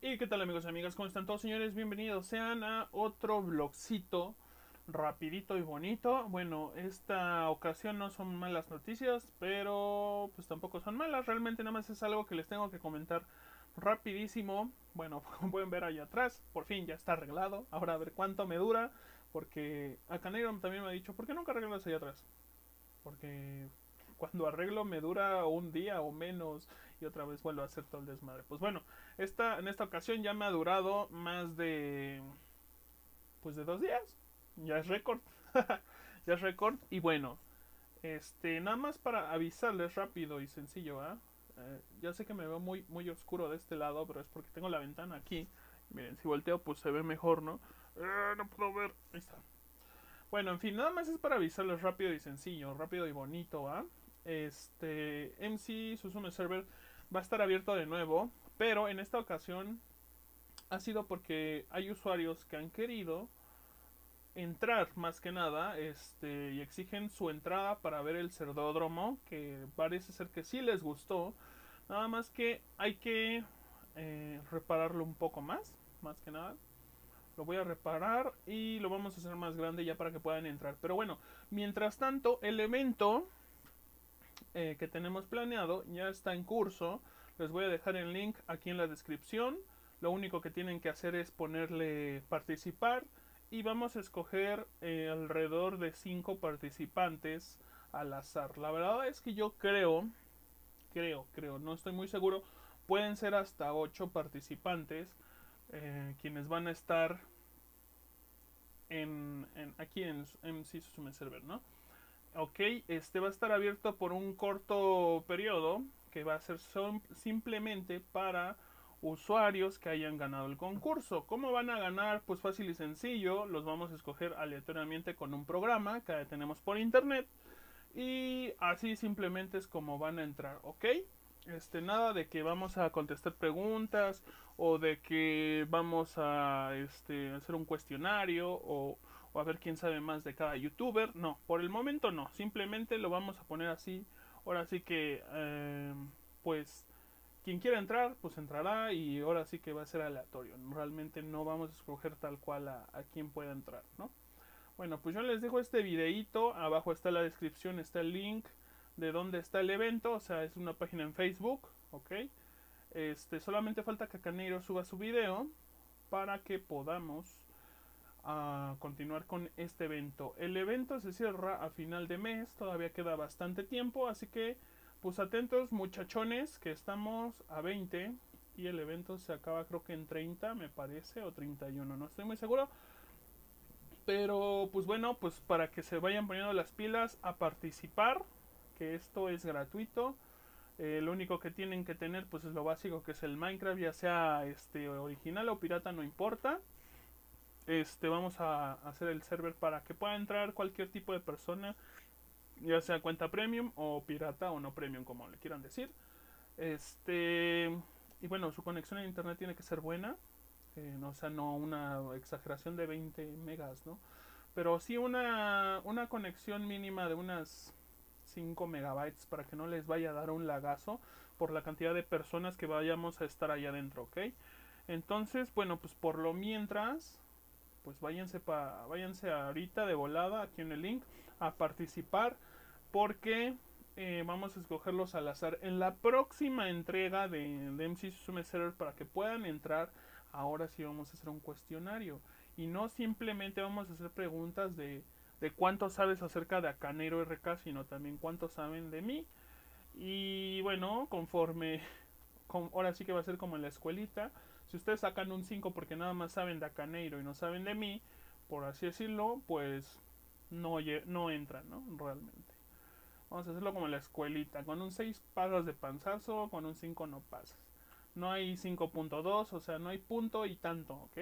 Y qué tal amigos y amigas, ¿cómo están todos señores? Bienvenidos sean a otro vlogcito rapidito y bonito. Bueno, esta ocasión no son malas noticias, pero pues tampoco son malas. Realmente nada más es algo que les tengo que comentar rapidísimo. Bueno, como pueden ver allá atrás, por fin ya está arreglado. Ahora a ver cuánto me dura, porque acá Negro también me ha dicho, ¿por qué nunca arreglas allá atrás? Porque cuando arreglo me dura un día o menos y otra vez vuelvo a hacer todo el desmadre. Pues bueno, esta, en esta ocasión ya me ha durado más de pues de dos días ya es récord. ya es récord. Y bueno, este, nada más para avisarles rápido y sencillo, ¿ah? Ya sé que me veo muy, muy oscuro de este lado, pero es porque tengo la ventana aquí. Miren, si volteo, pues se ve mejor, ¿no? Eh, no puedo ver. Ahí está. Bueno, en fin, nada más es para avisarles rápido y sencillo, rápido y bonito, ¿ah? Este, MC Susume Server va a estar abierto de nuevo, pero en esta ocasión ha sido porque hay usuarios que han querido entrar más que nada este, y exigen su entrada para ver el cerdódromo, que parece ser que sí les gustó, nada más que hay que eh, repararlo un poco más, más que nada. Lo voy a reparar y lo vamos a hacer más grande ya para que puedan entrar. Pero bueno, mientras tanto, el evento eh, que tenemos planeado ya está en curso. Les voy a dejar el link aquí en la descripción. Lo único que tienen que hacer es ponerle participar y vamos a escoger eh, alrededor de 5 participantes al azar. La verdad es que yo creo, creo, creo, no estoy muy seguro, pueden ser hasta 8 participantes eh, quienes van a estar en, aquí en, en Susume Server, ¿no? Ok, este va a estar abierto por un corto periodo que va a ser simplemente para usuarios que hayan ganado el concurso. ¿Cómo van a ganar? Pues fácil y sencillo. Los vamos a escoger aleatoriamente con un programa que tenemos por internet. Y así simplemente es como van a entrar, ¿ok? Este, nada de que vamos a contestar preguntas o de que vamos a este, hacer un cuestionario o, a ver quién sabe más de cada youtuber. No, por el momento no. Simplemente lo vamos a poner así. Ahora sí que, eh, pues quien quiera entrar, pues entrará y ahora sí que va a ser aleatorio. Realmente no vamos a escoger tal cual a, quien pueda entrar, ¿no? Bueno, pues yo les dejo este videito, abajo está la descripción, está el link de dónde está el evento, o sea, es una página en Facebook, ¿ok? Este, solamente falta que Caneiro suba su video para que podamos ah, continuar con este evento. El evento se cierra a final de mes, todavía queda bastante tiempo, así que pues atentos muchachones que estamos a 20 y el evento se acaba creo que en 30 me parece o 31, no estoy muy seguro. Pero pues bueno, pues para que se vayan poniendo las pilas a participar, que esto es gratuito. Eh, lo único que tienen que tener pues es lo básico que es el Minecraft, ya sea este original o pirata, no importa. Este vamos a hacer el server para que pueda entrar cualquier tipo de persona ya sea cuenta premium o pirata o no premium, como le quieran decir. Este, y bueno, su conexión a internet tiene que ser buena, no, o sea, no una exageración de 20 megas, ¿no? Pero sí una, una conexión mínima de unas 5 megabytes para que no les vaya a dar un lagazo por la cantidad de personas que vayamos a estar allá adentro, ¿ok? Entonces, bueno, pues por lo mientras, pues váyanse, pa, váyanse ahorita de volada aquí en el link a participar porque eh, vamos a escogerlos al azar en la próxima entrega de, de MC Susume Server para que puedan entrar. Ahora sí vamos a hacer un cuestionario y no simplemente vamos a hacer preguntas de, de cuánto sabes acerca de Acanero RK, sino también cuánto saben de mí. Y bueno, conforme, ahora sí que va a ser como en la escuelita. Si ustedes sacan un 5 porque nada más saben de Acaneiro y no saben de mí, por así decirlo, pues no, no entran, ¿no? Realmente. Vamos a hacerlo como la escuelita. Con un 6 pasas de panzazo, con un 5 no pasas. No hay 5.2, o sea, no hay punto y tanto, ¿ok?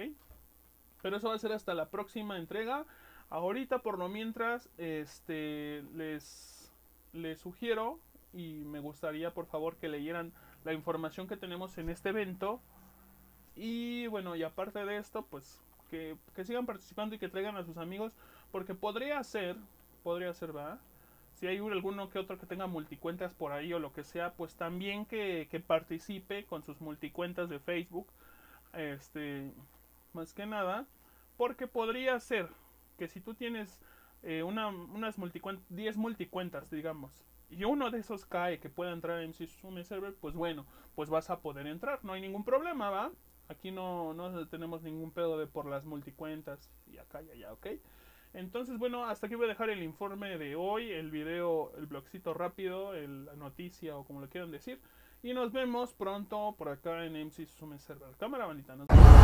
Pero eso va a ser hasta la próxima entrega. Ahorita, por lo mientras, este, les, les sugiero y me gustaría, por favor, que leyeran la información que tenemos en este evento. Y bueno, y aparte de esto, pues que, que sigan participando y que traigan a sus amigos, porque podría ser, podría ser, ¿va? Si hay alguno que otro que tenga multicuentas por ahí o lo que sea, pues también que, que participe con sus multicuentas de Facebook. Este, más que nada, porque podría ser que si tú tienes eh, una, unas multicuentas, 10 multicuentas, digamos, y uno de esos cae que pueda entrar en Sume Server, pues bueno, pues vas a poder entrar, no hay ningún problema, ¿va? Aquí no, no tenemos ningún pedo de por las multicuentas y acá y allá, ¿ok? Entonces, bueno, hasta aquí voy a dejar el informe de hoy, el video, el blogcito rápido, el, la noticia o como lo quieran decir. Y nos vemos pronto por acá en MC Sume Server. Cámara, bandita. Nos vemos.